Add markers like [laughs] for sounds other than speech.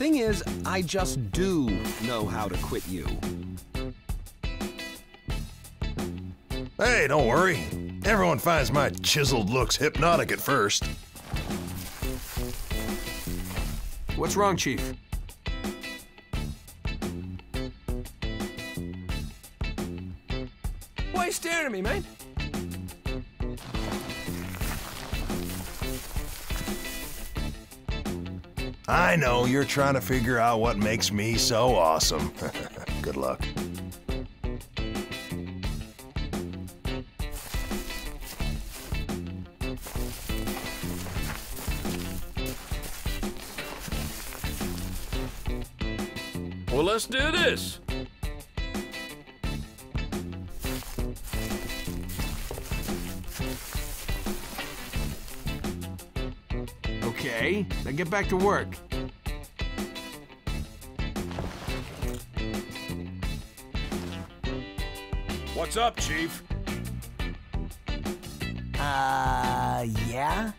thing is, I just do know how to quit you. Hey, don't worry. Everyone finds my chiseled looks hypnotic at first. What's wrong, Chief? Why are you staring at me, man? I know you're trying to figure out what makes me so awesome. [laughs] Good luck. Well, let's do this. Okay, now get back to work. What's up, Chief? Uh, yeah?